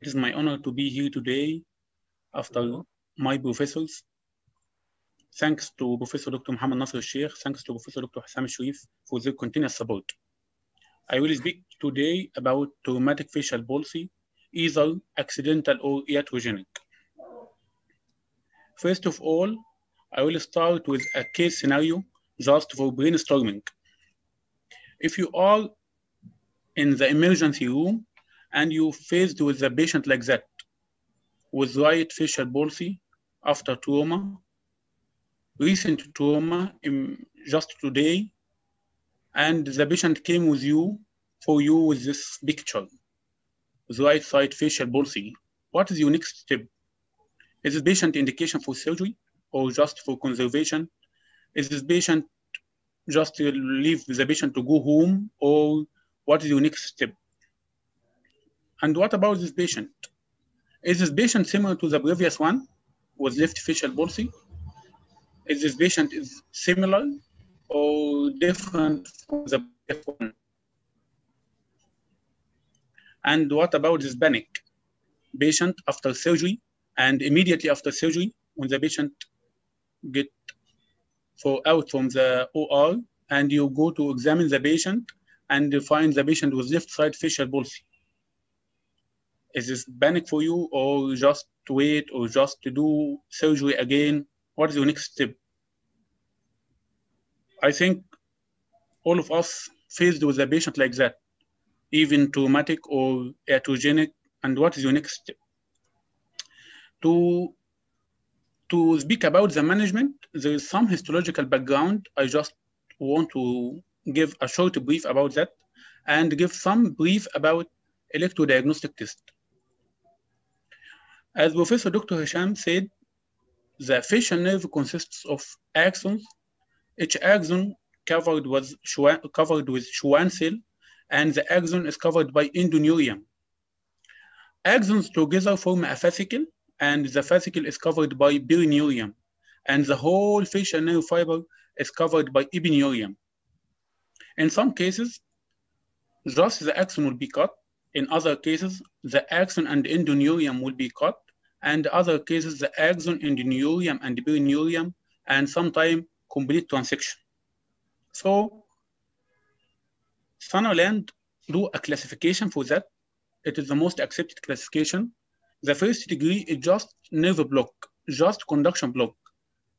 It is my honor to be here today after my professors. Thanks to Professor Dr. Muhammad Nasser Sheikh, thanks to Professor Dr. Hassam Sharif for their continuous support. I will speak today about traumatic facial palsy, either accidental or iatrogenic. First of all, I will start with a case scenario just for brainstorming. If you are in the emergency room and you faced with a patient like that, with right facial palsy after trauma, recent trauma in just today, and the patient came with you for you with this picture, with right side facial palsy. What is your next step? Is this patient indication for surgery or just for conservation? Is this patient just leave the patient to go home or what is your next step? And what about this patient? Is this patient similar to the previous one with left facial palsy? Is this patient is similar or different from the previous one? And what about this panic? Patient after surgery and immediately after surgery, when the patient get for out from the OR and you go to examine the patient and you find the patient with left side facial palsy. Is this panic for you or just to wait or just to do surgery again? What is your next step? I think all of us faced with a patient like that, even traumatic or iatrogenic, and what is your next step? To to speak about the management, there is some histological background. I just want to give a short brief about that and give some brief about electrodiagnostic test. As Professor Dr. Hisham said, the facial nerve consists of axons. Each axon covered, was Schwann, covered with Schwann cell, and the axon is covered by endoneurium. Axons together form a fascicle, and the fascicle is covered by perineurium, and the whole facial nerve fiber is covered by epineurium. In some cases, just the axon will be cut. In other cases, the axon and endoneurium will be cut. And other cases, the axon, endoneurium, and the perineurium, and sometimes complete transection. So, Sunderland do a classification for that. It is the most accepted classification. The first degree is just nerve block, just conduction block.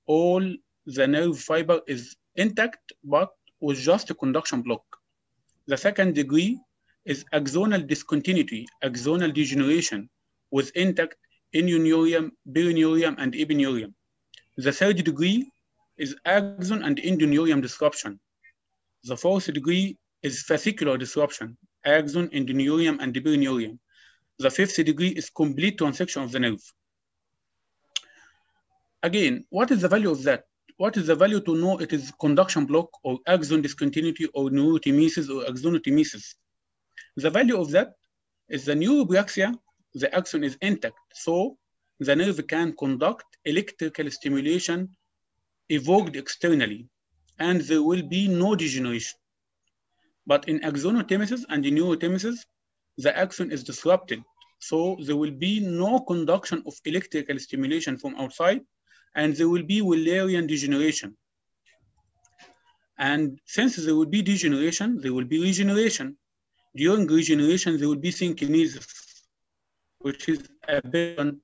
All the nerve fiber is intact, but with just a conduction block. The second degree is axonal discontinuity, axonal degeneration with intact endoneurium, perineurium, and epineurium. The third degree is axon and endoneurium disruption. The fourth degree is fascicular disruption, axon, endoneurium, and perineurium. The fifth degree is complete transection of the nerve. Again, what is the value of that? What is the value to know it is conduction block or axon discontinuity or neurotemesis or axonotemesis? The value of that is the neuropraxia, the axon is intact, so the nerve can conduct electrical stimulation evoked externally, and there will be no degeneration. But in axonotemesis and neurotemesis, the axon is disrupted, so there will be no conduction of electrical stimulation from outside, and there will be Wallerian degeneration. And since there will be degeneration, there will be regeneration. During regeneration, there will be synkinesis, which is a different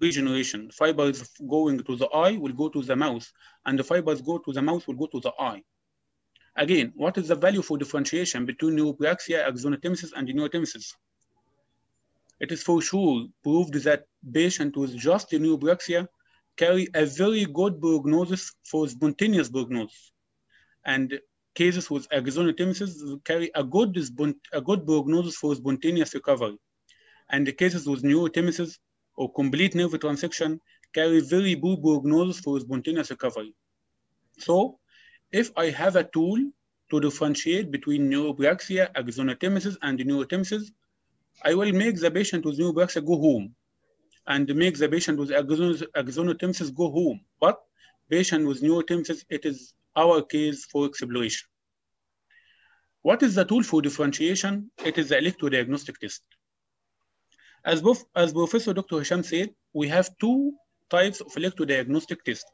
regeneration. Fibers going to the eye will go to the mouth, and the fibers go to the mouth will go to the eye. Again, what is the value for differentiation between neuropraxia, axonotemesis, and neurotemesis? It is for sure proved that patients with just neuropraxia carry a very good prognosis for spontaneous prognosis. And cases with axonotemesis carry a good, a good prognosis for spontaneous recovery. And the cases with neurotemesis or complete nerve transection carry very poor prognosis for spontaneous recovery. So, if I have a tool to differentiate between neuropraxia, axonotemesis, and neurotemesis, I will make the patient with neuropraxia go home and make the patient with axonotemesis go home. But patient with neurotemesis, it is our case for exploration. What is the tool for differentiation? It is the electrodiagnostic test. As, both, as Professor Dr. Hisham said, we have two types of electrodiagnostic test,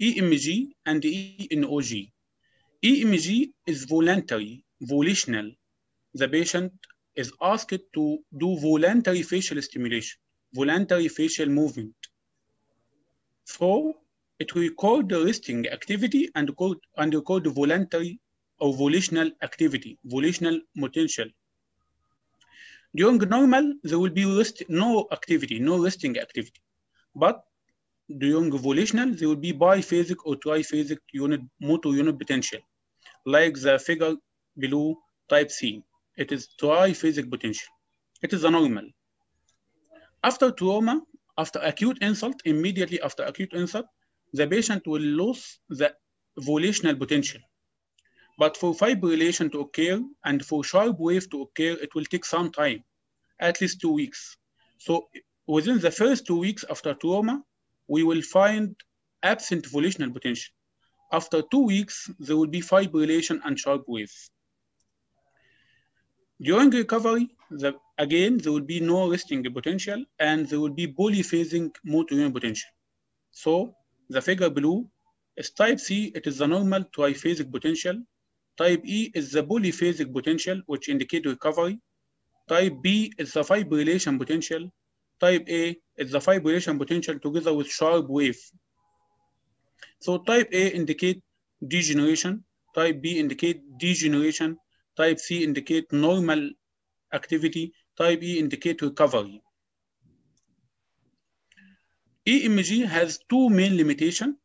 EMG and ENOG. EMG is voluntary, volitional. The patient is asked to do voluntary facial stimulation, voluntary facial movement. So it will record the resting activity and record, and record voluntary or volitional activity, volitional potential. During normal, there will be rest, no activity, no resting activity. But during volitional, there will be biphasic or triphasic unit motor unit potential, like the figure below type C. It is triphasic potential. It is a normal. After trauma, after acute insult, immediately after acute insult, the patient will lose the volitional potential. But for fibrillation to occur and for sharp wave to occur, it will take some time, at least two weeks. So within the first two weeks after trauma, we will find absent volitional potential. After two weeks, there will be fibrillation and sharp wave. During recovery, the, again, there will be no resting potential and there will be polyphasic motor unit potential. So the figure below is type C, it is the normal triphasic potential. Type E is the polyphasic potential, which indicate recovery. Type B is the fibrillation potential. Type A is the fibrillation potential together with sharp wave. So type A indicate degeneration, type B indicate degeneration, type C indicate normal activity, type E indicate recovery. EMG has two main limitations.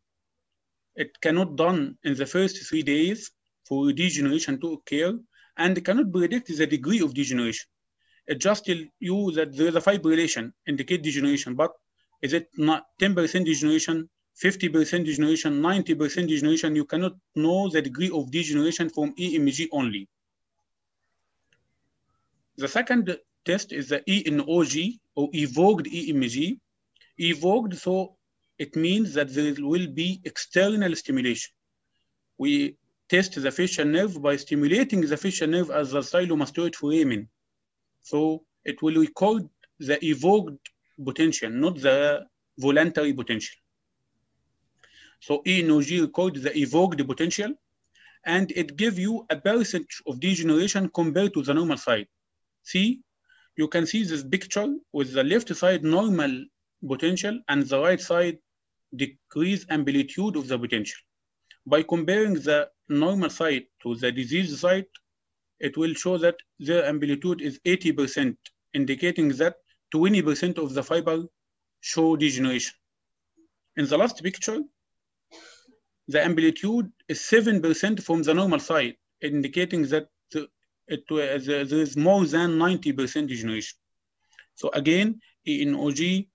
It cannot done in the first three days for degeneration to occur and cannot predict the degree of degeneration. It just tells you that there is a fibrillation indicate degeneration, but is it not 10% degeneration, 50% degeneration, 90% degeneration? You cannot know the degree of degeneration from EMG only. The second test is the ENOG or evoked EMG. Evoked, so it means that there will be external stimulation. We test the facial nerve by stimulating the facial nerve as the stylomastoid foramen. So it will record the evoked potential, not the voluntary potential. So ENOG records the evoked potential and it gives you a percentage of degeneration compared to the normal side. See, you can see this picture with the left side normal potential and the right side decreased amplitude of the potential. By comparing the normal side to the disease side, it will show that the amplitude is 80%, indicating that 20% of the fiber show degeneration. In the last picture, the amplitude is 7% from the normal side, indicating that the, it, uh, there is more than 90% degeneration. So again, ENOG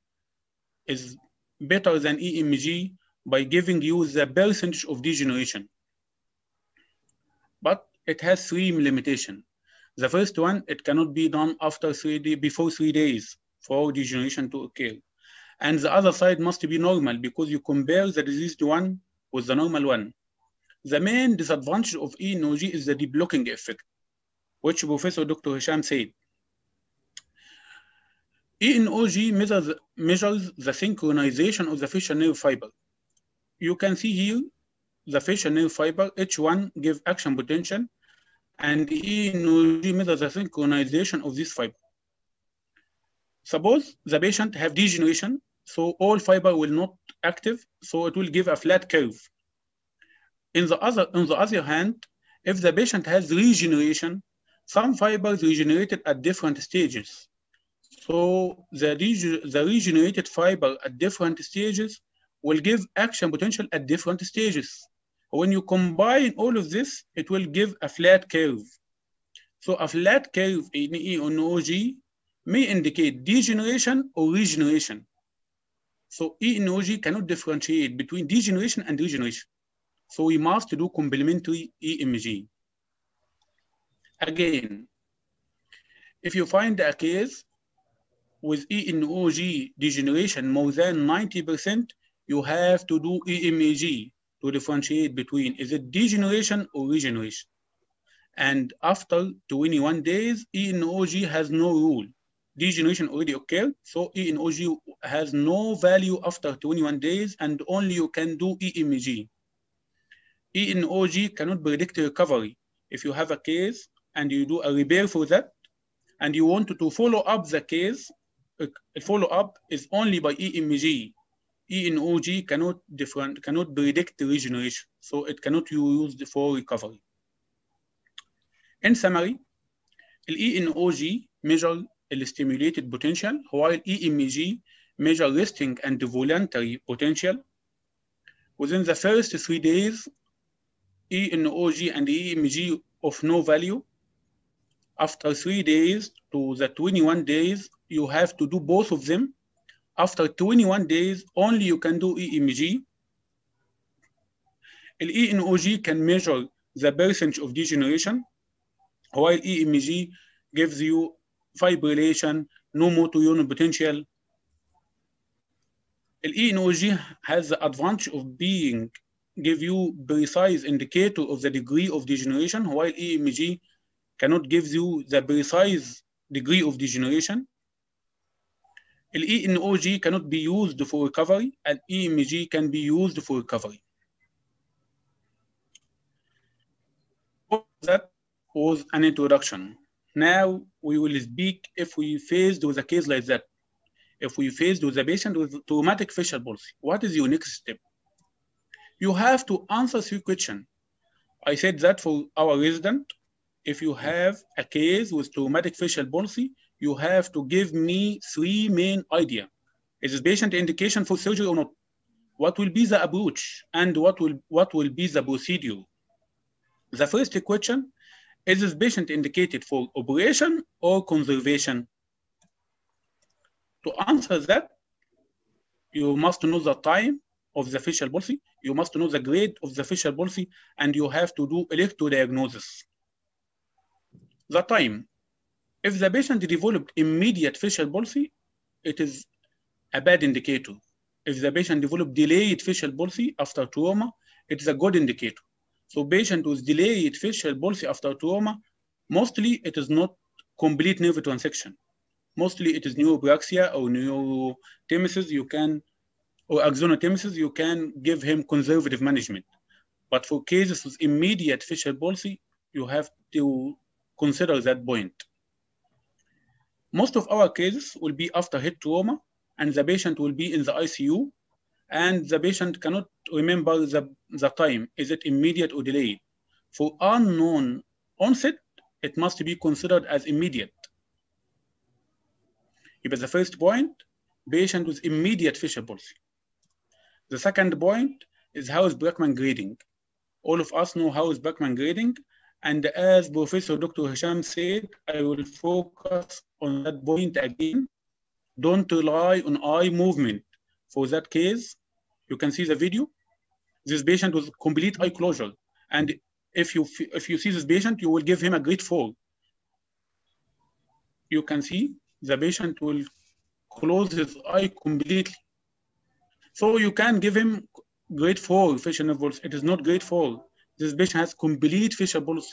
is better than EMG by giving you the percentage of degeneration. But it has three limitations. The first one, it cannot be done after three day, before three days for degeneration to occur. And the other side must be normal because you compare the diseased one with the normal one. The main disadvantage of ENOG is the deblocking effect, which Professor Dr. Hisham said. ENOG measures, measures the synchronization of the facial nerve fiber. You can see here the facial nerve fiber, each one give action potential, and ENOG measures the synchronization of this fiber. Suppose the patient have degeneration, so all fiber will not active, so it will give a flat curve. In the other, on the other hand, if the patient has regeneration, some fibers regenerated at different stages. So the, the regenerated fiber at different stages will give action potential at different stages. When you combine all of this, it will give a flat curve. So a flat curve in E on OG may indicate degeneration or regeneration. So E in OG cannot differentiate between degeneration and regeneration. So we must do complementary EMG. Again, if you find a case with E in OG degeneration more than 90%, you have to do EMG to differentiate between is it degeneration or regeneration. And after 21 days, ENOG has no rule. degeneration already occurred, so ENOG has no value after 21 days and only you can do EMG. ENOG cannot predict recovery. If you have a case and you do a repair for that, and you want to follow up the case, follow up is only by EMG. ENOG cannot different cannot predict regeneration, so it cannot be used for recovery. In summary, ENOG measure stimulated potential, while EMG measure resting and voluntary potential. Within the first three days, ENOG and EMG of no value. After three days to the 21 days, you have to do both of them. After 21 days, only you can do EMG. The ENOG can measure the percentage of degeneration, while EMG gives you fibrillation, no motor unit potential. The ENOG has the advantage of being give you precise indicator of the degree of degeneration, while EMG cannot give you the precise degree of degeneration. ENOG cannot be used for recovery, and EMG can be used for recovery. That was an introduction. Now we will speak if we faced with a case like that. If we faced with a patient with traumatic facial palsy, what is your next step? You have to answer three questions. I said that for our resident, if you have a case with traumatic facial palsy, you have to give me three main idea. Is this patient indication for surgery or not? What will be the approach and what will what will be the procedure? The first question is this patient indicated for operation or conservation? To answer that, you must know the time of the facial palsy, you must know the grade of the facial palsy, and you have to do electrodiagnosis. The time. If the patient developed immediate facial palsy, it is a bad indicator. If the patient developed delayed facial palsy after trauma, it is a good indicator. So patient with delayed facial palsy after trauma, mostly it is not complete nerve transection. Mostly it is neuropraxia or neurotemesis. You can, or axonotemesis, you can give him conservative management. But for cases with immediate facial palsy, you have to consider that point. Most of our cases will be after head trauma, and the patient will be in the ICU, and the patient cannot remember the, the time. Is it immediate or delayed? For unknown onset, it must be considered as immediate. But the first point, patient with immediate facial palsy. The second point is House Brackmann grading. All of us know House Brackmann grading, and as Professor Dr. Hisham said, I will focus on that point again. Don't rely on eye movement. For that case, you can see the video. This patient with complete eye closure. And if you if you see this patient, you will give him a grade four. You can see the patient will close his eye completely. So you can give him grade four facial nerve. It is not grade four. This patient has complete facial palsy,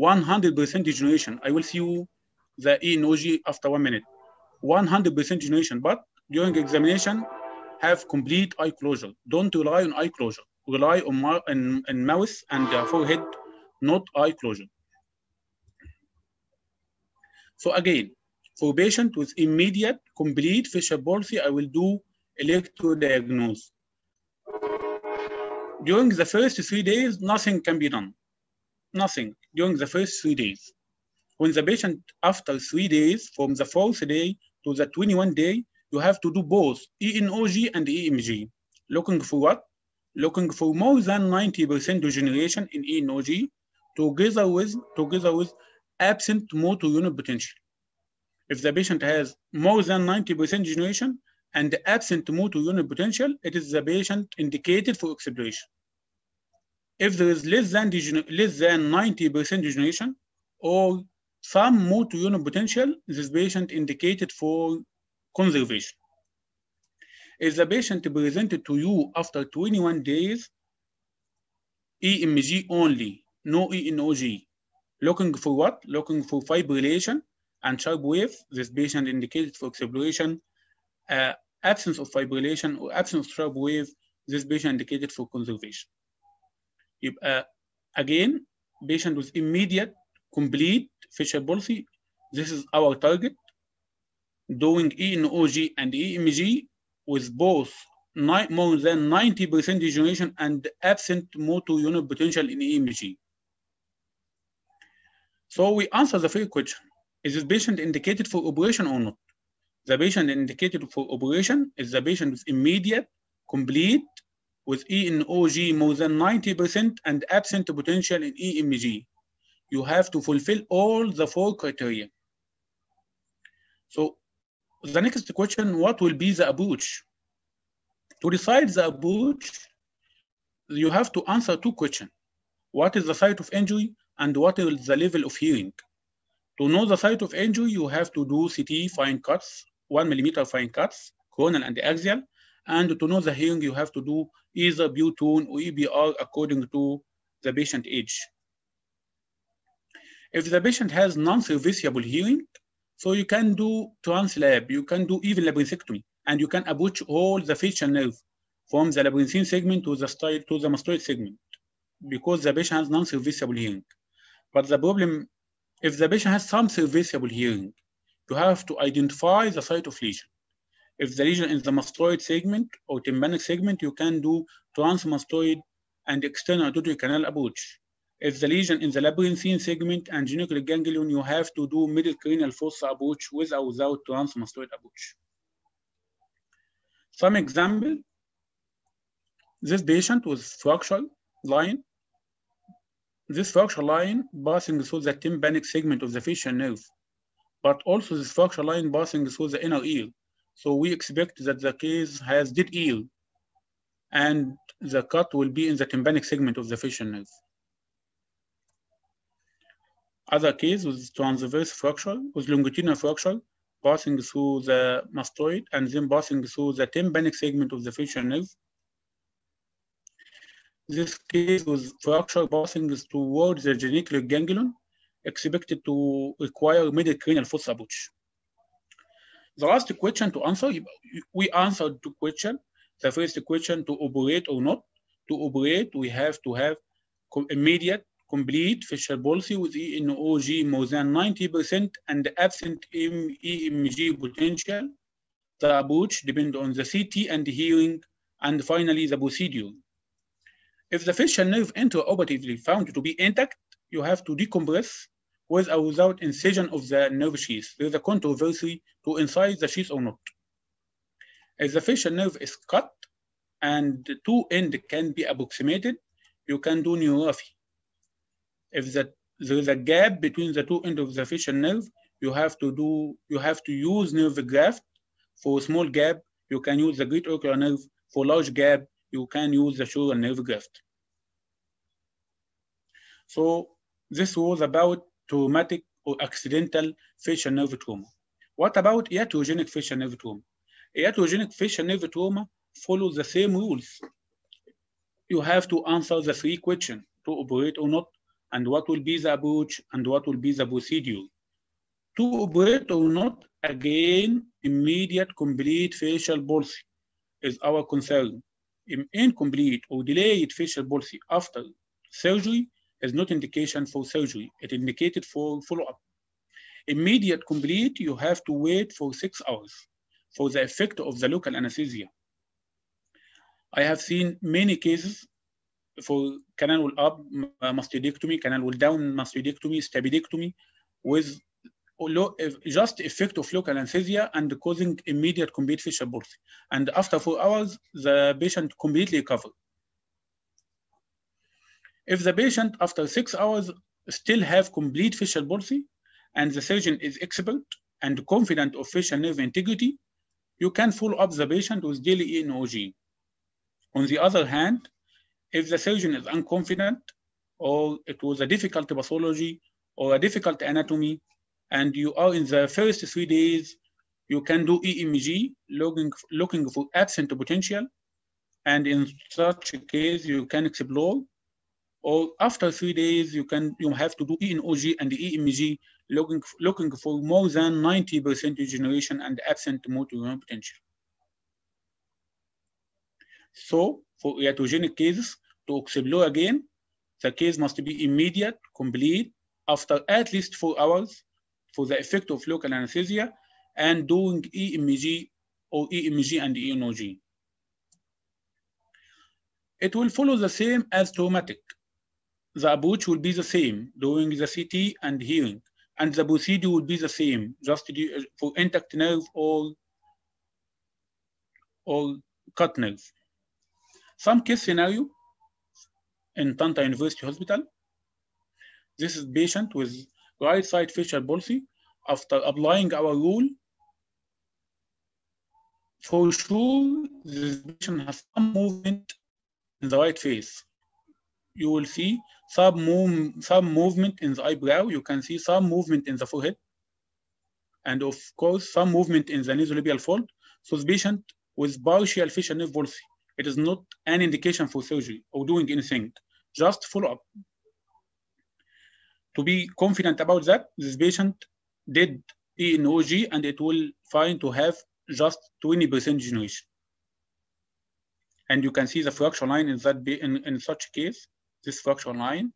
100% degeneration. I will see you the ENOG after one minute. 100% degeneration, but during examination, have complete eye closure. Don't rely on eye closure. Rely on, ma- on, on mouth and uh, forehead, not eye closure. So again, for patient with immediate complete facial palsy, I will do electrodiagnose. During the first three days, nothing can be done. Nothing during the first three days. When the patient, after three days, from the fourth day to the 21 day, you have to do both ENOG and EMG. Looking for what? Looking for more than 90% degeneration in ENOG together with, together with absent motor unit potential. If the patient has more than 90% degeneration and absent motor unit potential, it is the patient indicated for exploration. If there is less than, less than 90% degeneration or some motor unit potential, this patient indicated for conservation. If the patient presented to you after 21 days, EMG only, no ENOG, looking for what? Looking for fibrillation and sharp wave. This patient indicated for exploration, uh, absence of fibrillation or absence of sharp wave. This patient indicated for conservation. If, uh, again, patient with immediate, complete facial palsy. this is our target. Doing ENOG and EMG with both more than 90% degeneration and absent motor unit potential in EMG. So we answer the first question. Is this patient indicated for operation or not? The patient indicated for operation is the patient with immediate, complete, with ENOG more than 90% and absent potential in EMG. You have to fulfill all the four criteria. So the next question, what will be the approach? To decide the approach, you have to answer two questions. What is the site of injury and what is the level of hearing? To know the site of injury, you have to do CT fine cuts, one millimeter fine cuts, coronal and axial. And to know the hearing, you have to do either pure tone or EBR according to the patient age. If the patient has non-serviceable hearing, so you can do translab, you can do even labyrinthectomy, and you can approach all the facial nerve from the labyrinthine segment to the style to the mastoid segment, because the patient has non-serviceable hearing. But the problem, if the patient has some serviceable hearing, you have to identify the site of lesion. If the lesion is the mastoid segment or tympanic segment, you can do transmastoid and external auditory canal approach. If the lesion in the labyrinthine segment and geniculate ganglion, you have to do middle cranial fossa approach with or without transmastoid approach. Some example, this patient with fracture line. This fracture line passing through the tympanic segment of the facial nerve, but also this fracture line passing through the inner ear. So we expect that the case has dead ear and the cut will be in the tympanic segment of the facial nerve. Other case with transverse fracture, with longitudinal fracture, passing through the mastoid and then passing through the tympanic segment of the facial nerve. This case with fracture passing towards the geniculate ganglion, expected to require middle cranial fossa approach. The last question to answer, we answered two questions. The first question to operate or not. To operate, we have to have immediate complete facial palsy with ENOG more than 90% and absent EMG potential. The approach depends on the CT and the hearing, and finally the procedure. If the facial nerve intraoperatively found to be intact, you have to decompress with or without incision of the nerve sheath. There is a controversy to incise the sheath or not. If the facial nerve is cut and two ends can be approximated, you can do neurorrhaphy if the, there is a gap between the two ends of the facial nerve, you have to do you have to use nerve graft. For small gap, you can use the great auricular nerve. For large gap, you can use the sural nerve graft. So this was about traumatic or accidental facial nerve trauma. What about iatrogenic facial nerve trauma? Iatrogenic facial nerve trauma follows the same rules. You have to answer the three questions to operate or not, and what will be the approach and what will be the procedure. To operate or not, again, immediate complete facial palsy is our concern. Incomplete or delayed facial palsy after surgery is not indication for surgery. It indicated for follow-up. Immediate complete, you have to wait for six hours for the effect of the local anesthesia. I have seen many cases for canal wall up mastoidectomy, canal wall down mastoidectomy, stapedectomy with just effect of local anesthesia and causing immediate complete facial palsy. And after four hours, the patient completely recovered. If the patient after six hours still have complete facial palsy and the surgeon is expert and confident of facial nerve integrity, you can follow up the patient with daily ENOG. On the other hand, if the surgeon is unconfident or it was a difficult pathology or a difficult anatomy, and you are in the first three days, you can do EMG, looking, looking for absent potential. And in such a case, you can explore. Or after three days, you can you have to do ENOG and EMG, looking, looking for more than 90% regeneration and absent motor potential. So for iatrogenic cases, to again, the case must be immediate, complete, after at least four hours for the effect of local anesthesia and doing EMG or EMG and ENOG. It will follow the same as traumatic. The approach will be the same, doing the CT and hearing, and the procedure will be the same, just uh, for intact nerve or, or cut nerve. Some case scenario in Tanta University Hospital, this is patient with right side facial palsy after applying our rule for sure this patient has some movement in the right face. You will see some, move, some movement in the eyebrow. You can see some movement in the forehead. And of course, some movement in the nasolabial fold. So the patient with partial facial nerve palsy. It is not an indication for surgery or doing anything. Just follow up. To be confident about that, this patient did ENOG and it will find to have just 20% generation. And you can see the fracture line in that in, in such case, this fracture line.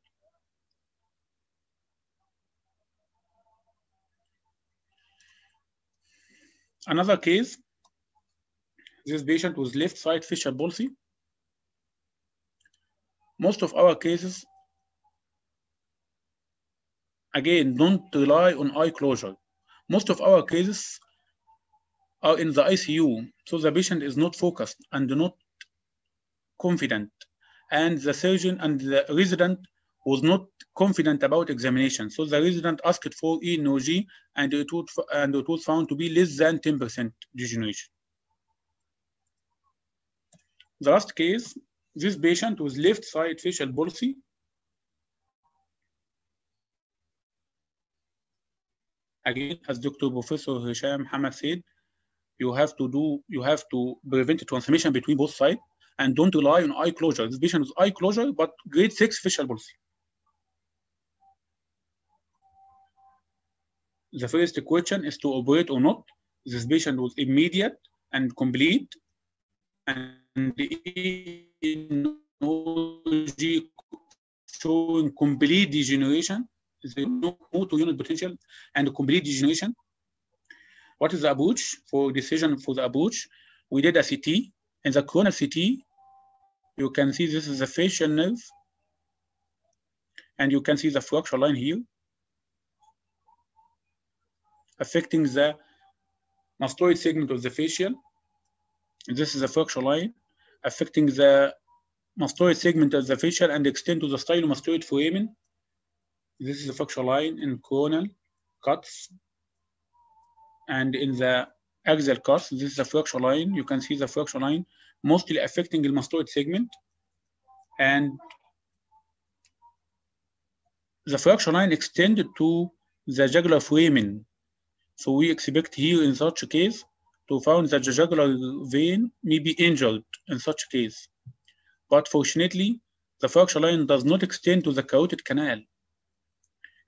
Another case, this patient with left side facial palsy. Most of our cases, again, don't rely on eye closure. Most of our cases are in the ICU, so the patient is not focused and not confident. And the surgeon and the resident was not confident about examination. So the resident asked for ENOG and it, would, and it was found to be less than 10% degeneration. The last case, this patient with left side facial palsy again, as Dr. Professor Hisham Hamad said, you have to do, you have to prevent transmission between both sides and don't rely on eye closure. This patient is eye closure, but grade six facial palsy. The first question is to operate or not. This patient was immediate and complete, and the showing complete degeneration. There no unit potential and complete degeneration. What is the approach for decision for the approach? We did a CT. In the coronal CT, you can see this is the facial nerve. And you can see the fracture line here affecting the mastoid segment of the facial. This is a fracture line affecting the mastoid segment of the facial and extend to the stylomastoid foramen. This is the fracture line in coronal cuts. And in the axial cuts, this is the fracture line. You can see the fracture line mostly affecting the mastoid segment. And the fracture line extended to the jugular foramen. So we expect here in such a case to find that the jugular vein may be injured in such case. But fortunately, the fracture line does not extend to the carotid canal.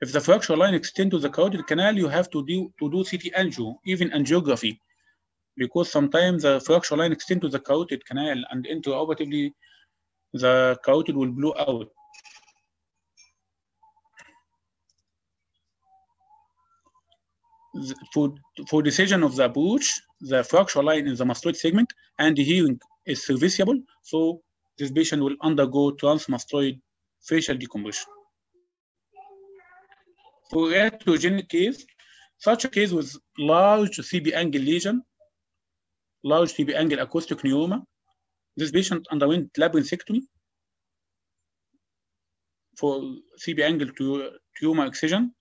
If the fracture line extends to the carotid canal, you have to do, to do CT angio, even angiography, because sometimes the fracture line extends to the carotid canal and intraoperatively the carotid will blow out. For, for decision of the approach, the fracture line in the mastoid segment and the hearing is serviceable, so this patient will undergo transmastoid facial decompression. For iatrogenic case, such a case with large CP angle lesion, large CP angle acoustic neuroma, this patient underwent labyrinthectomy for CP angle tumor excision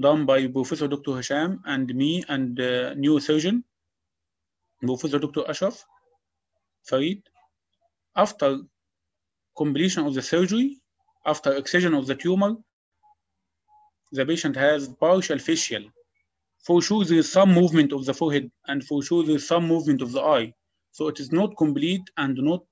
done by Professor Dr. Hisham and me and uh, neurosurgeon, Professor Dr. Ashraf Farid. After completion of the surgery, after excision of the tumor, the patient has partial facial. For sure, there is some movement of the forehead, and for sure, there is some movement of the eye. So it is not complete and not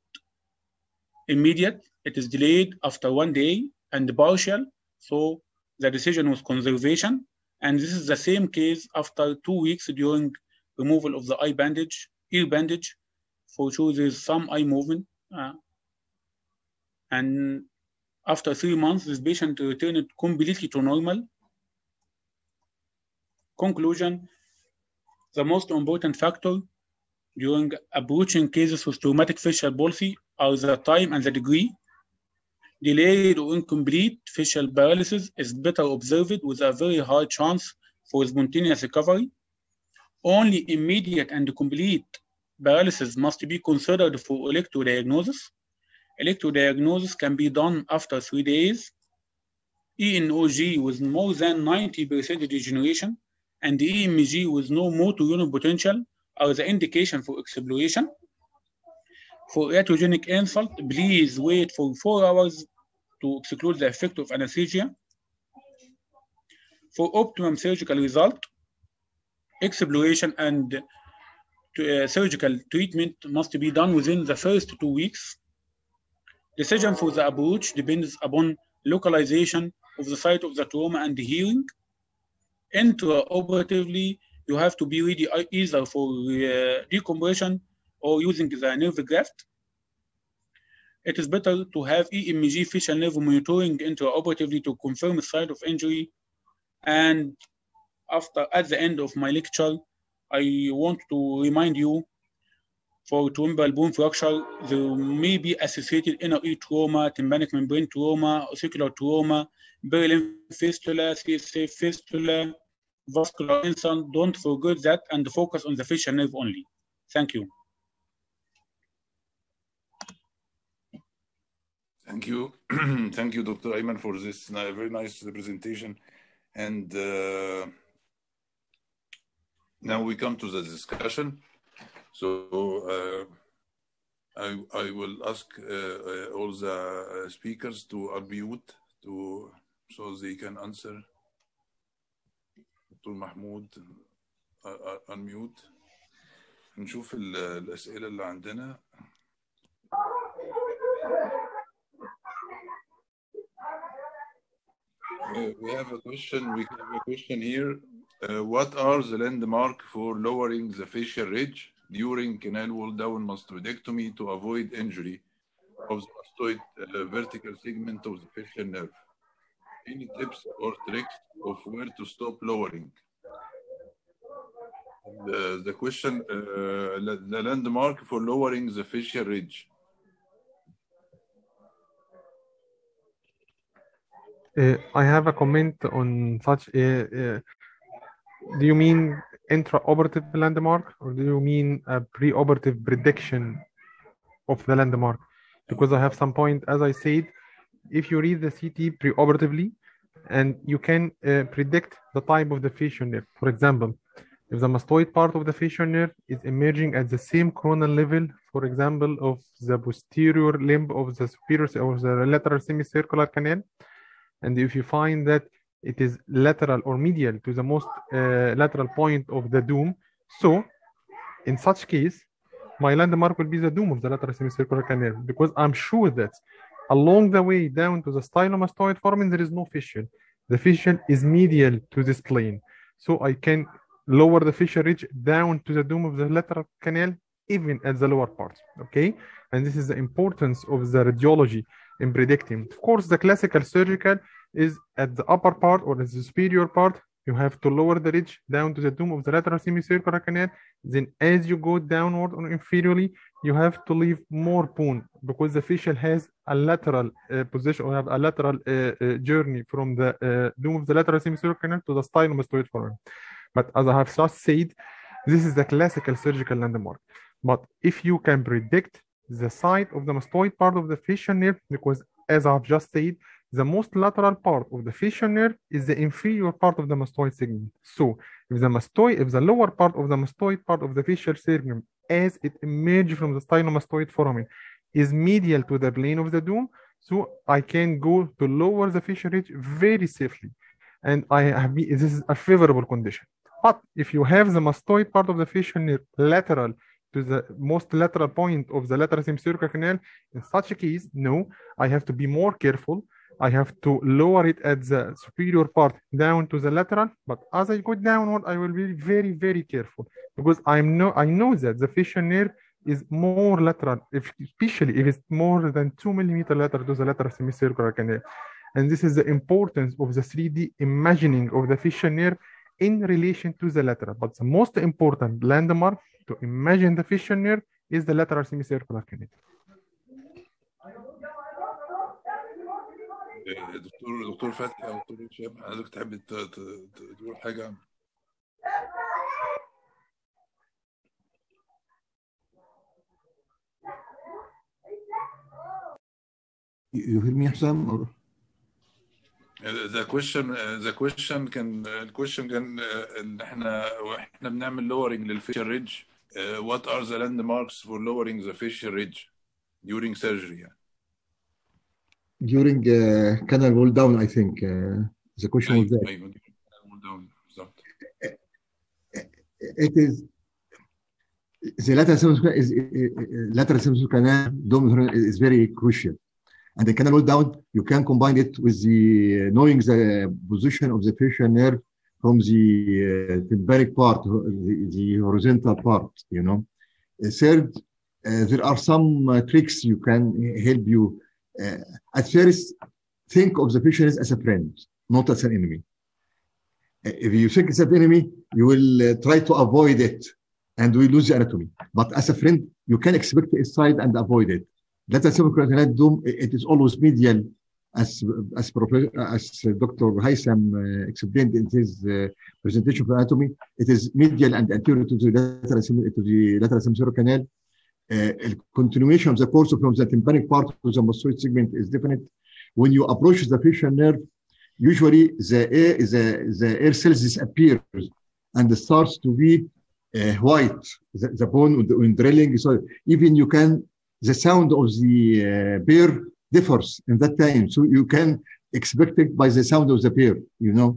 immediate. It is delayed after one day and partial. So the decision was conservation And this is the same case after two weeks during removal of the eye bandage, ear bandage, for sure there's some eye movement. Uh, and after three months, this patient returned completely to normal. Conclusion, the most important factor during approaching cases with traumatic facial palsy are the time and the degree. Delayed or incomplete facial paralysis is better observed with a very high chance for spontaneous recovery. Only immediate and complete paralysis must be considered for electrodiagnosis. Electrodiagnosis can be done after three days. ENOG with more than 90% degeneration and EMG with no motor unit potential are the indication for exploration. For iatrogenic insult, please wait for four hours to exclude the effect of anesthesia. For optimum surgical result, exploration and uh, surgical treatment must be done within the first two weeks. Decision for the approach depends upon localization of the site of the trauma and healing. Intraoperatively, you have to be ready either for uh, decompression or using the nerve graft. It is better to have EMG facial nerve monitoring intraoperatively to confirm the site of injury. And after, at the end of my lecture, I want to remind you for tympanoid bone fracture, there may be associated inner ear trauma, tympanic membrane trauma, ossicular trauma, perilymph fistula, CSF fistula, vascular insult. Don't forget that and focus on the facial nerve only. Thank you. Thank you. Thank you, Dr. Ayman, for this very nice presentation. And uh, now we come to the discussion. So uh, I, I will ask uh, all the speakers to unmute to, so they can answer. دكتور محمود unmute نشوف الأسئلة اللي عندنا we have a question. We have a question here. Uh, what are the landmark for lowering the facial ridge during canal wall down mastoidectomy to avoid injury of the mastoid uh, vertical segment of the facial nerve? Any tips or tricks of where to stop lowering? The, the question, uh, the landmark for lowering the facial ridge. Uh, I have a comment on such. Uh, uh, do you mean intraoperative landmark, or do you mean a preoperative prediction of the landmark? Because I have some point, as I said, if you read the CT preoperatively, and you can predict the type of the facial nerve. For example, if the mastoid part of the facial nerve is emerging at the same coronal level, for example, of the posterior limb of the superior or the lateral semicircular canal, and if you find that it is lateral or medial to the most uh, lateral point of the dome, so in such case, my landmark will be the dome of the lateral semicircular canal because I'm sure that along the way down to the stylomastoid foramen, there is no fissure. The fissure is medial to this plane. So I can lower the facial ridge down to the dome of the lateral canal, even at the lower part. Okay. And this is the importance of the radiology in predicting. Of course, the classical surgical is at the upper part or the superior part. You have to lower the ridge down to the dome of the lateral semicircular canal. Then, as you go downward or inferiorly, you have to leave more bone because the facial has a lateral uh, position or have a lateral uh, uh, journey from the dome of the lateral semicircular canal to the stylomastoid foramen. But as I have just said, this is the classical surgical landmark. But if you can predict the site of the mastoid part of the facial nerve, because as I've just said, the most lateral part of the facial nerve is the inferior part of the mastoid segment. So if the mastoid, if the lower part of the mastoid part of the facial segment as it emerges from the stylomastoid foramen is medial to the plane of the dome, so I can go to lower the facial ridge very safely. And I have this is a favorable condition. But if you have the mastoid part of the facial nerve lateral to the most lateral point of the lateral semicircular canal, in such a case, no, I have to be more careful I have to lower it at the superior part down to the lateral. But as I go downward, I will be very, very careful because I know I know that the facial nerve is more lateral, if, especially if it's more than two millimeter lateral to the lateral semicircular canal. And this is the importance of the 3D imagining of the facial nerve in relation to the lateral. But the most important landmark to imagine the nerve is the lateral semicircular canal. آه، دكتور دكتور فتحي أو دكتور هشام حضرتك تحب تقول حاجة You you hear me, Husam? Or? ذا كويشن ذا كويشن كان الكويشن كان آه، إن إحنا وإحنا بنعمل لورنج للفيشل ريدج Uh, what are the landmarks for lowering the facial ridge during surgery? During uh, canal wall down, I think uh, the question was there. It is the lateral semicircle is uh, lateral canal dome is very crucial, and the canal wall down you can combine it with the knowing the position of the facial nerve from the uh, tympanic part, the, the horizontal part. You know. Uh, third, uh, there are some uh, tricks you can help you. Uh, at first, think of the patient as a friend, not as an enemy. Uh, If you think it's an enemy, you will uh, try to avoid it and we lose the anatomy. But as a friend, you can expect a side and avoid it. Us say dome, it is always medial, as as, Professor, as Dr. Haitham uh, explained in his uh, presentation for anatomy. It is medial and anterior to the lateral, to the lateral semicircular canal. Uh, a continuation of the course from the tympanic part to the mastoid segment is definite. When you approach the facial nerve, usually the air, the, the air cells disappears and starts to be uh, white, the, the bone when drilling. So even you can, the sound of the uh, bear differs in that time. So you can expect it by the sound of the bear, you know.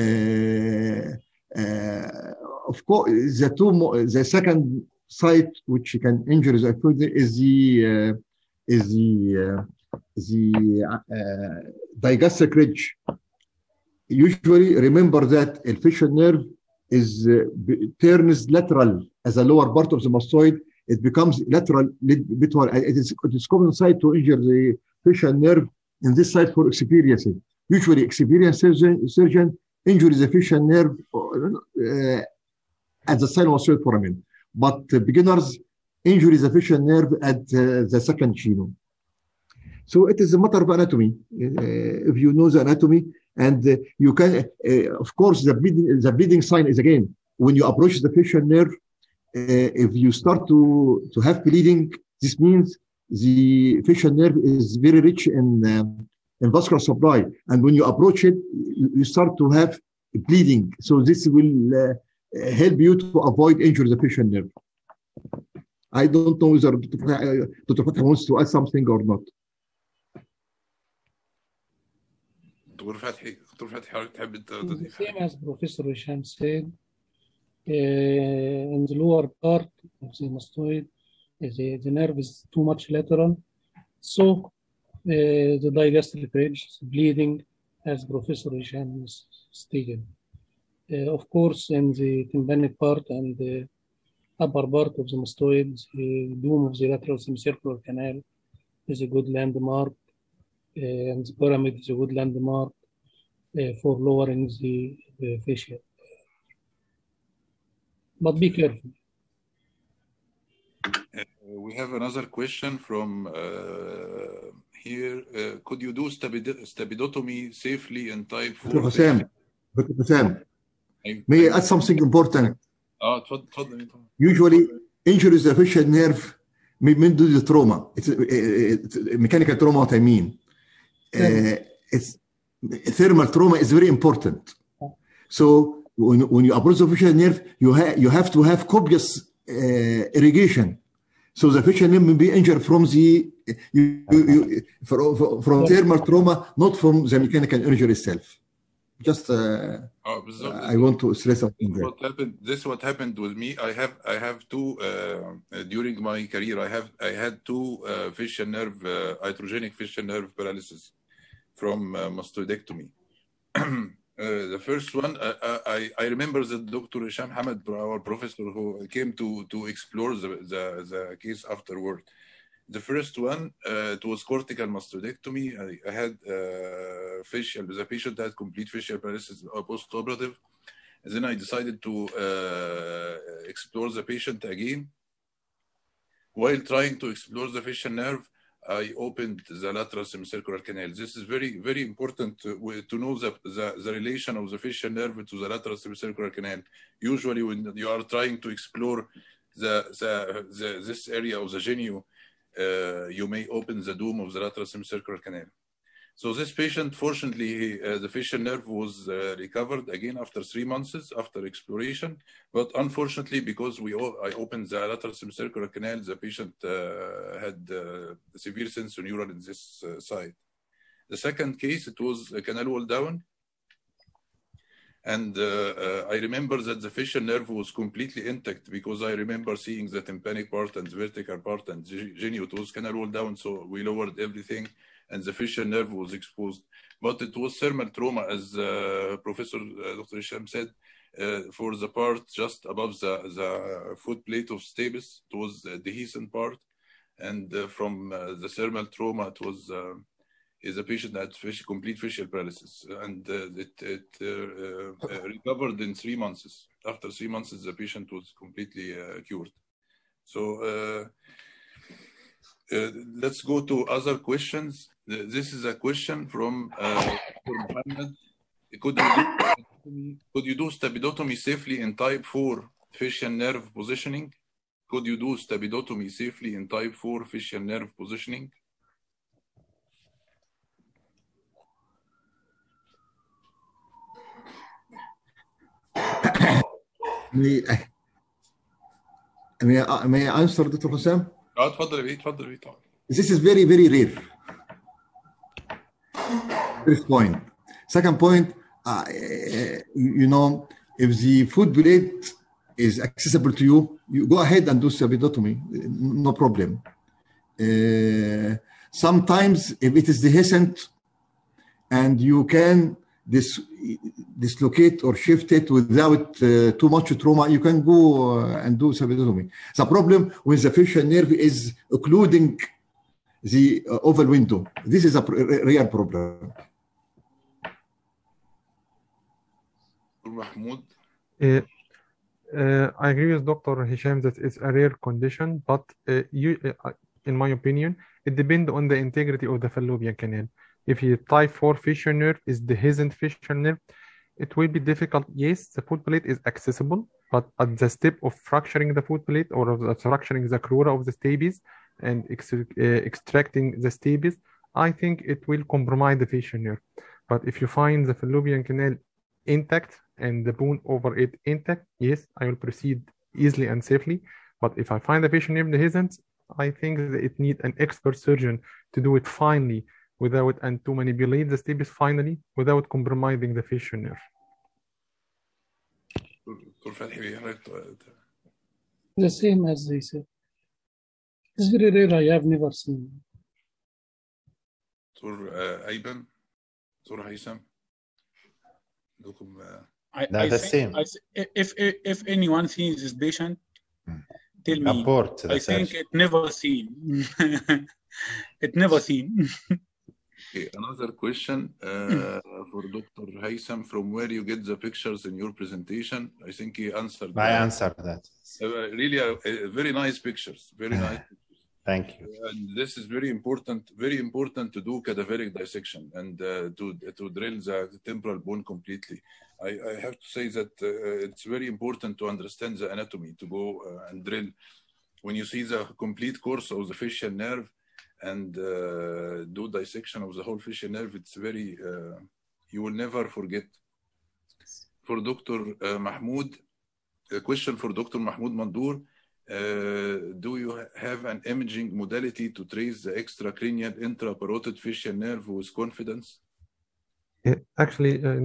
Uh, uh, of course, the two, the second site which can injure the foot is the uh, is the the digastric ridge. Usually, remember that a facial nerve is uh, turns lateral as a lower part of the mastoid. It becomes lateral It is it is common site to injure the facial nerve in this site for experienced. Usually, experienced surgeon, surgeon injures the facial nerve uh, at the stylomastoid foramen, but uh, beginners injure the facial nerve at uh, the second genu. So it is a matter of anatomy. Uh, if you know the anatomy, and uh, you can, uh, of course, the bleeding, the bleeding sign is again when you approach the facial nerve. Uh, if you start to, to have bleeding, this means the facial nerve is very rich in, um, in vascular supply. And when you approach it, you start to have bleeding. So this will uh, help you to avoid injury the facial nerve. I don't know whether Dr. Fatah uh, wants to add something or not. Same as Professor Hisham said, in the lower part of the mastoid, the, the nerve is too much lateral. So uh, the digastric ridge is bleeding, as Professor Hisham s- stated. Uh, of course, in the tympanic part and the upper part of the mastoid, the dome of the lateral semicircular canal is a good landmark, uh, and the pyramid is a good landmark uh, for lowering the uh, facial but be careful. Uh, we have another question from uh, here. Uh, could you do stabid- stapedotomy safely in type 4? Hussein, Hussein, may I add something important? Uh, oh, tfad. Usually, injuries of the facial nerve may mean due to trauma. It's, uh, mechanical trauma, what I mean. it's, thermal trauma is very important. So, when, when you approach the facial nerve, you, ha you have to have copious uh, irrigation. So the facial nerve may be injured from the you, you, you, from, from thermal trauma, not from the mechanical injury itself. Just uh, oh, so I want to stress something. This what happened? This what happened with me. I have I have two uh, during my career. I have I had two uh, facial nerve uh, iatrogenic facial nerve paralysis from uh, mastoidectomy. Uh, the first one, uh, I, I remember that Dr. Hisham Hamad, our professor, who came to, to explore the, the, the case afterward. The first one, uh, it was cortical mastoidectomy. I, I had uh, facial, the patient had complete facial paralysis post-operative. And then I decided to uh, explore the patient again. While trying to explore the facial nerve, I opened the lateral semicircular canal. This is very, very important to, to know the, the, the, relation of the facial nerve to the lateral semicircular canal. Usually when you are trying to explore the, the, the this area of the genu, uh, you may open the dome of the lateral semicircular canal. So this patient, fortunately, uh, the facial nerve was uh, recovered again after three months after exploration. But unfortunately, because we all, I opened the lateral semicircular canal, the patient uh, had severe sensorineural in this side. The second case, it was a canal wall down. And uh, uh, I remember that the facial nerve was completely intact because I remember seeing the tympanic part and the vertical part and genu. It was canal wall down, so we lowered everything and the facial nerve was exposed. But it was thermal trauma, as uh, Professor uh, Dr. Isham said, uh, for the part just above the, the foot plate of stapes. It was the dehiscent part. And from the thermal trauma, it was is a patient that had complete facial paralysis, and uh, it, it uh, uh, recovered in three months. After three months, the patient was completely cured. So Uh, let's go to other questions. Uh, this is a question from uh, Muhammad. Could you, do, could you do stapedotomy safely in type 4 facial nerve positioning? Could you do stapedotomy safely in type 4 facial nerve positioning? may, may, I, may I answer Dr. Hussam? This is very very rare. First point. Second point, uh, uh, you know, if the foot plate is accessible to you, you go ahead and do stapedotomy, no problem. Uh, sometimes if it is dehiscent and you can dis dislocate or shift it without uh, too much trauma, you can go uh, and do stapedotomy. The problem when the facial nerve is occluding the uh, oval window. This is a real problem. Mahmoud. Uh, uh, I agree with Dr. Hisham that it's a rare condition, but uh, you, in my opinion, it depends on the integrity of the fallopian canal. If you type 4 facial nerve is the dehiscent facial nerve, it will be difficult. Yes, the foot plate is accessible, but at the step of fracturing the foot plate or of fracturing the crura of the stapes and ex uh, extracting the stapes, I think it will compromise the facial nerve. But if you find the fallopian canal intact and the bone over it intact, yes, I will proceed easily and safely. But if I find the facial nerve dehiscent, I think that it needs an expert surgeon to do it finally without and to manipulate the stapes finally without compromising the questionnaire. The same as they said. It's very rare. I have never seen. دكتور أيمن دكتور هيثم I, I the same. I, if, if if anyone sees this patient, hmm. tell me. Abort I think it never seen. it never seen. Okay, another question uh, for Dr. Haytham from where you get the pictures in your presentation. I think he answered. I that. answered that. Uh, really, uh, uh, very nice pictures. Very nice. Thank you. and this is very important. Very important to do cadaveric dissection and uh, to to drill the temporal bone completely. I, I have to say that uh, it's very important to understand the anatomy to go uh, and drill. When you see the complete course of the facial nerve and uh, do dissection of the whole facial nerve, it's very uh, you will never forget. For Dr. Uh, Mahmoud, a question for Dr. Mahmoud Mandoor. Uh, do you have an imaging modality to trace the extracranial intraparotid facial nerve with confidence? Yeah, actually, uh,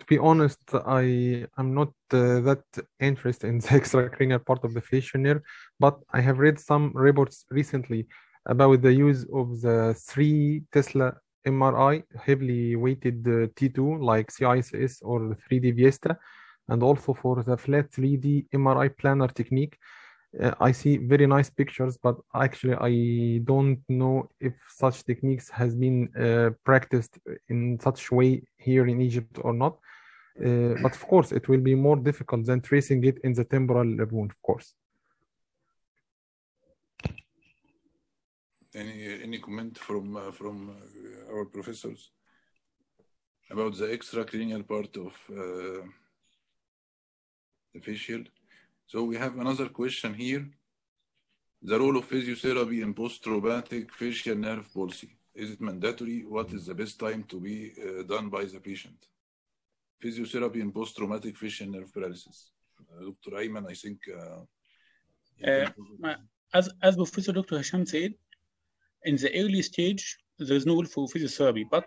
to be honest, I am not uh, that interested in the extracranial part of the facial nerve, but I have read some reports recently about the use of the three Tesla MRI, heavily weighted uh, T2 like CISS or 3D FIESTA, and also for the flat 3D MRI planner technique. Uh, I see very nice pictures, but actually I don't know if such techniques has been uh, practiced in such way here in Egypt or not. Uh, but of course, it will be more difficult than tracing it in the temporal bone, of course. Any any comment from uh, from uh, our professors about the extracranial part of uh, the facial? So we have another question here. The role of physiotherapy in post-traumatic facial nerve palsy. Is it mandatory? What is the best time to be uh, done by the patient? Physiotherapy in post-traumatic facial nerve paralysis. Uh, Dr. Ayman, I think. Uh, Uh, as, as Professor Dr. Hasham said, in the early stage, there is no role for physiotherapy, but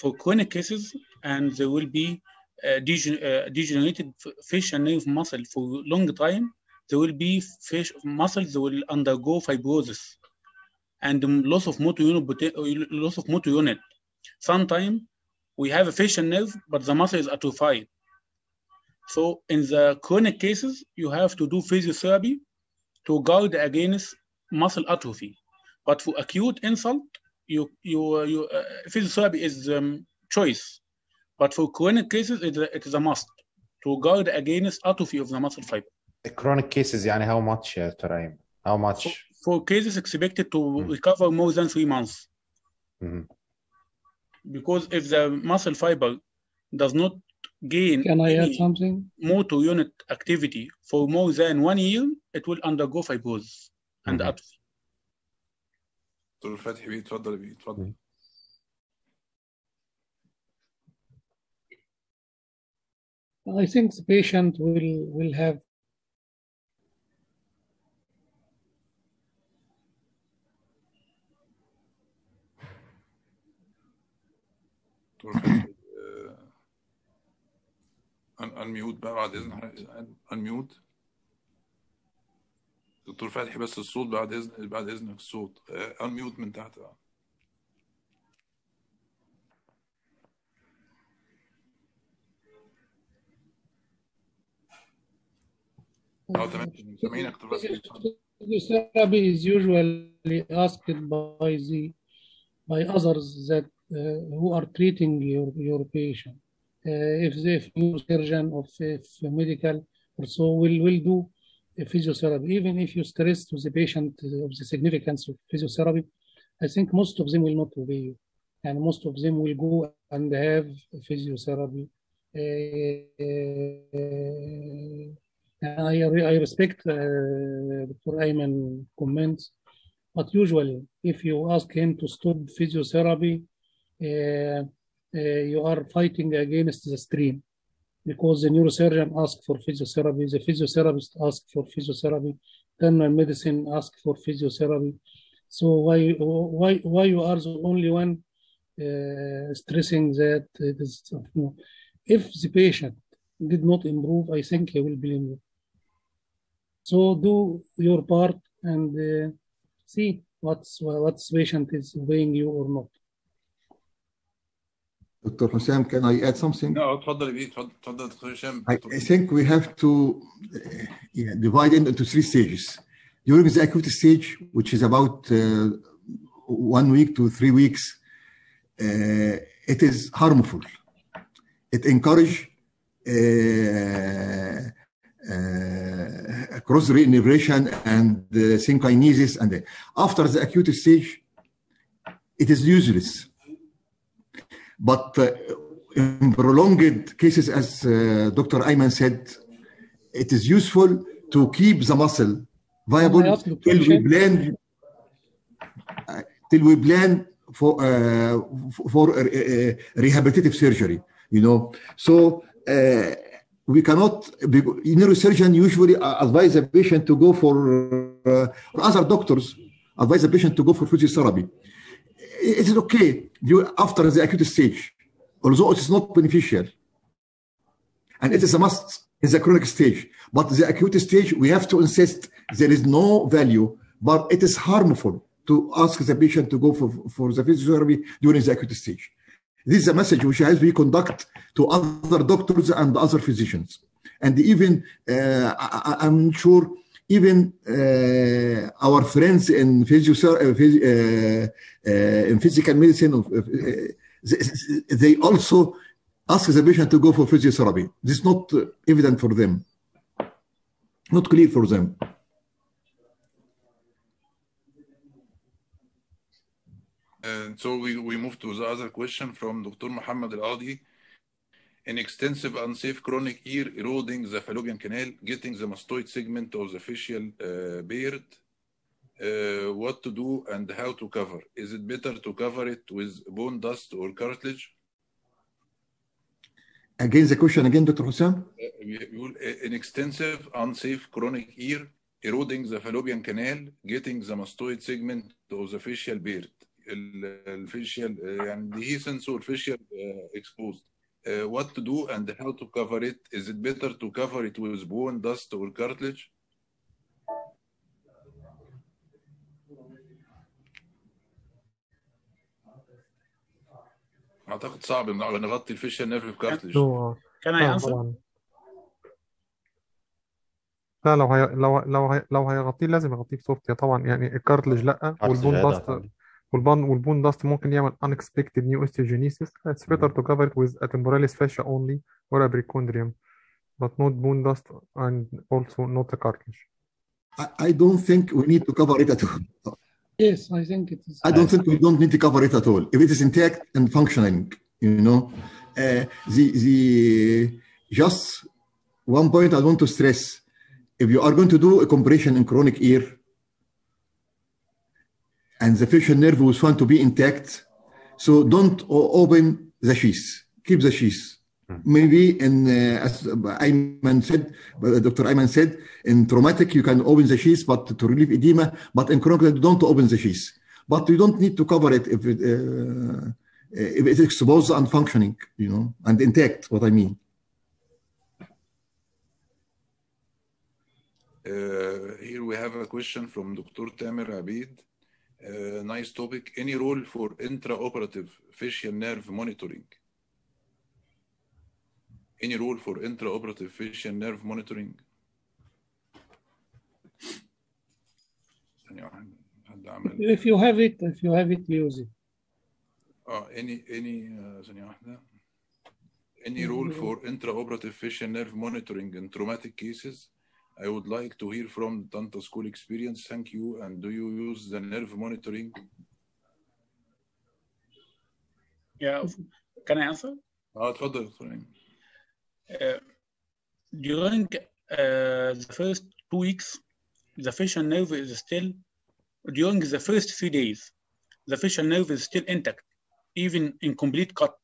for chronic cases, and there will be uh, degen- uh, degenerated facial nerve muscle for long time, there will be facial muscles that will undergo fibrosis and um, loss of motor unit, uh, loss of motor unit. Sometimes we have a facial nerve, but the muscle is atrophied. So in the chronic cases, you have to do physiotherapy to guard against muscle atrophy. But for acute insult, you you uh, you uh, physiotherapy is um, choice. But for chronic cases, it, it is a must to guard against atrophy of the muscle fiber. chronic cases يعني how much يا ترايم how much For cases expected to Mm. recover more than three months, Mhm. because if the muscle fiber does not gain Can I add any something? motor unit activity for more than one year, it will undergo fibrosis and Mhm. atrophy. دكتور فتحي بيه اتفضل بيه اتفضل I think the patient will will have دكتور فتحي انميوت بقى بعد اذن انميوت دكتور فتحي بس الصوت بعد اذن بعد اذنك الصوت انميوت من تحت بقى آه تمام دكتور فتحي. Physiotherapy is usually asked by the by others that uh, who are treating your your patient. Uh, if the surgeon or if medical or so will will do physiotherapy, even if you stress to the patient of the significance of physiotherapy, I think most of them will not obey you, and most of them will go and have physiotherapy. Uh, I, I respect uh, Dr. Ayman comments, but usually if you ask him to stop physiotherapy, uh, uh, you are fighting against the stream because the neurosurgeon asks for physiotherapy, the physiotherapist asks for physiotherapy, internal medicine asks for physiotherapy. So why why why you are the only one uh, stressing that it is no. if the patient did not improve, I think he will blame you. So do your part and uh, see what's what's patient is obeying you or not. Dr. Hussam, can I add something? لا اتفضل بيه اتفضل اتفضل دكتور هشام I, I think we have to uh, yeah, divide it into three stages. During the acute stage, which is about uh, one week to three weeks, uh, it is harmful. It encourage uh, uh, cross reinnervation and uh, synkinesis. And the- after the acute stage, it is useless. but uh, in prolonged cases, as uh, Dr. Ayman said, it is useful to keep the muscle viable Can I ask you a till we plan uh, till we plan for uh, for uh, uh, rehabilitative surgery. You know, so uh, we cannot. Neurosurgeon usually advise a patient to go for uh, other doctors advise a patient to go for physiotherapy. It is okay after the acute stage, although it is not beneficial and it is a must in the chronic stage. But the acute stage, we have to insist there is no value, but it is harmful to ask the patient to go for, for the physiotherapy during the acute stage. This is a message which has been conduct to other doctors and other physicians. And even, uh, I, I'm sure, even uh, our friends in, physio- uh, uh, uh, in physical medicine, uh, they, also ask the patient to go for physiotherapy. This is not evident for them, not clear for them. And so we, we move to the other question from Dr. Muhammad Al-Adi An extensive unsafe chronic ear eroding the fallopian canal, getting the mastoid segment of the facial uh, beard. Uh, what to do and how to cover? Is it better to cover it with bone dust or cartilage? Again, the question again, Dr. Hussam? بيقول an extensive unsafe chronic ear eroding the fallopian canal getting the mastoid segment of the facial beard ال- الفيشيال يعني dehiscence والفيشيال exposed Uh, what to do and how to cover it. Is it better to cover it with bone dust or cartilage? أعتقد صعب نغطي الفيشيال نيرف بكارتلج No, Can I لا لو هي لو لو هي لو هيغطيه لازم يغطيه بسوفت طبعا يعني الكارتلج لأ والبون داست. والبون والبون داست ممكن يعمل unexpected new osteogenesis it's better to cover it with a temporalis fascia only or a perichondrium but not bone dust and also not the cartilage I, I don't think we need to cover it at all. Yes, I think it is. I don't think we don't need to cover it at all. If it is intact and functioning, you know, uh, the the just one point I want to stress: if you are going to do a compression in chronic ear, and the facial nerve was found to be intact, so don't open the sheath. Keep the sheath. Maybe in uh, as Ayman said, uh, Dr. Ayman said, in traumatic you can open the sheath, but to relieve edema. But in chronic don't open the sheath. But you don't need to cover it if it, uh, if it's exposed and functioning, you know, and intact. What I mean. Uh, here we have a question from Dr. Tamer Abid. Uh, nice topic. Any role for intraoperative facial nerve monitoring? Any role for intraoperative facial nerve monitoring? If you have it, if you have it, use it. Uh, any any uh, any role mm-hmm. for intraoperative facial nerve monitoring in traumatic cases? I would like to hear from Tanta School experience. Thank you. And do you use the nerve monitoring? Yeah, can I answer? Ah, uh, during uh, the first two weeks, the facial nerve is still, during the first few days, the facial nerve is still intact, even in complete cut.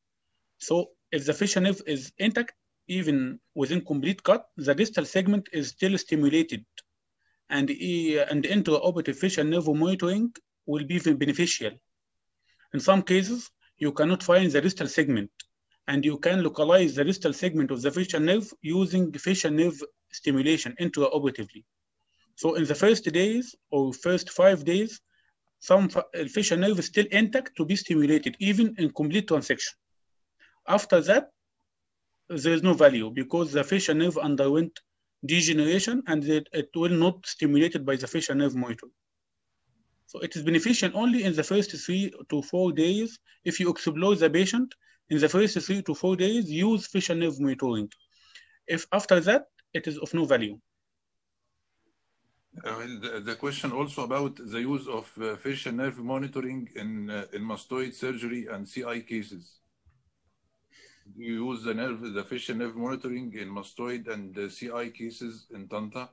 So if the facial nerve is intact, even within complete cut, the distal segment is still stimulated. And, and intraoperative facial nerve monitoring will be beneficial. In some cases, you cannot find the distal segment and you can localize the distal segment of the facial nerve using facial nerve stimulation intraoperatively. So in the first days or first five days, some facial uh, nerve is still intact to be stimulated, even in complete transection. After that, there is no value because the facial nerve underwent degeneration and it, it will not stimulated by the facial nerve monitor. So it is beneficial only in the first three to four days. If you explore the patient in the first three to four days, use facial nerve monitoring. If after that, it is of no value. Uh, the, the question also about the use of uh, facial nerve monitoring in, uh, in mastoid surgery and CI cases you use the nerve, the facial nerve monitoring in mastoid and the CI cases in Tanta?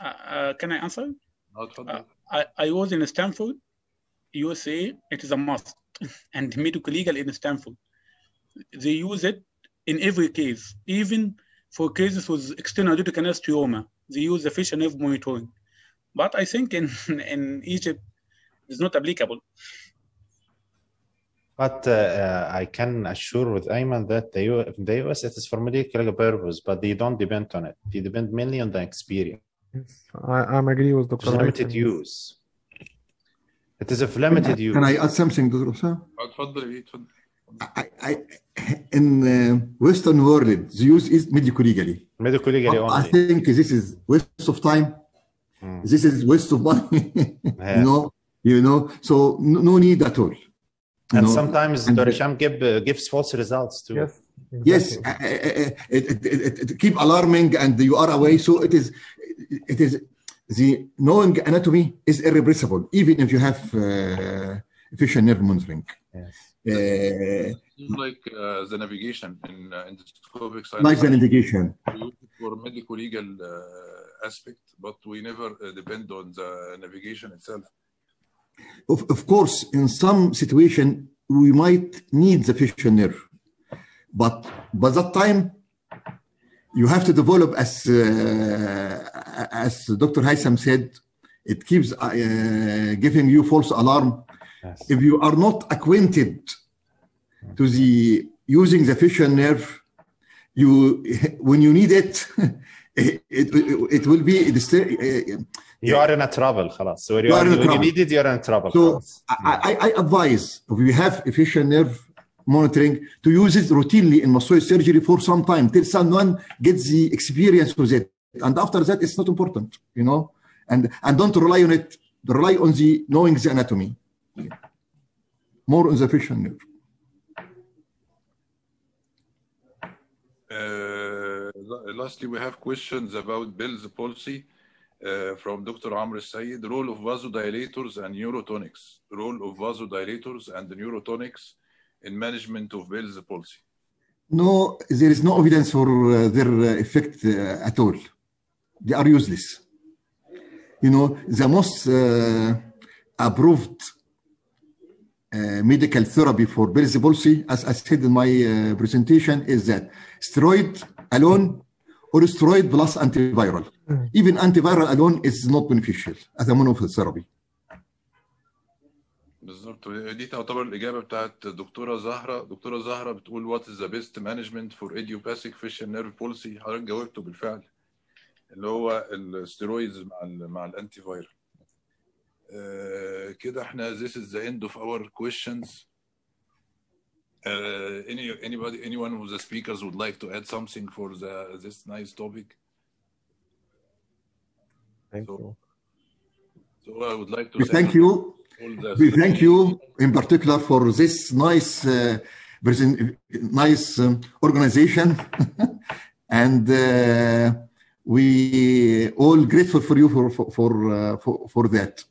Uh, uh, can I answer? Uh, I, I was in Stanford, USA. It is a must, and medical legal in Stanford. They use it in every case, even for cases with external aortic anastooma. They use the facial nerve monitoring, but I think in in Egypt it's not applicable. But uh, uh, I can assure with Ayman that the US, in the US it is for medical purpose, but they don't depend on it. They depend mainly on the experience. Yes, I, I'm agree with Dr. Limited use. It is of limited use. Can I add something, Dr. I, I, in the Western world, the use is medical legally. Medical legally only. I think this is waste of time. Hmm. This is waste of money. yeah. You know, you know. So no need at all. You And know? sometimes and- Dr. Hisham give, uh, gives false results too. Yes. Yes, exactly. uh, uh, uh, it, it, it, it keep alarming, and you are away. So it is, it is the knowing anatomy is irrepressible, even if you have uh, efficient nerve monitoring. Yes. Uh, It's like uh, the navigation in uh, endoscopic sinus. like the navigation. We for medical legal uh, aspect, but we never uh, depend on the navigation itself. Of, of course, in some situation, we might need the facial nerve, but by that time, you have to develop, as uh, as Dr. Haitham said, it keeps uh, giving you false alarm. Yes. If you are not acquainted to the using the facial nerve, you when you need it, it, it, it will be you yeah. are in a trouble خلاص so you, are, in a trouble. you needed you're in a trouble so I, I, I advise if you have efficient nerve monitoring to use it routinely in mastoid surgery for some time till someone gets the experience with it and after that it's not important you know and and don't rely on it rely on the knowing the anatomy more on the efficient nerve uh, lastly, we have questions about Bell's palsy uh, from Dr. Amr Sayed. Role of vasodilators and neurotonics. Role of vasodilators and neurotonics in management of Bell's palsy. No, there is no evidence for uh, their uh, effect uh, at all. They are useless. You know, the most uh, approved medical therapy for Bell's palsy, as I said in my presentation, is that steroid alone or steroid plus antiviral. Even antiviral alone is not beneficial as a monotherapy. بالظبط دي تعتبر الإجابة بتاعت دكتورة زهرة دكتورة زهرة بتقول what is the best management for idiopathic facial nerve palsy حضرتك جاوبته بالفعل اللي هو الستيرويدز مع ال مع الانتي فايرال آه كده إحنا this is the end of our questions uh, any anybody anyone of the speakers would like to add something for the this nice topic Thank So- you. so I would like to We thank you. We thank you in particular for this nice, uh, present, nice um, organization, and uh, we all grateful for you for for for, uh, for, for that.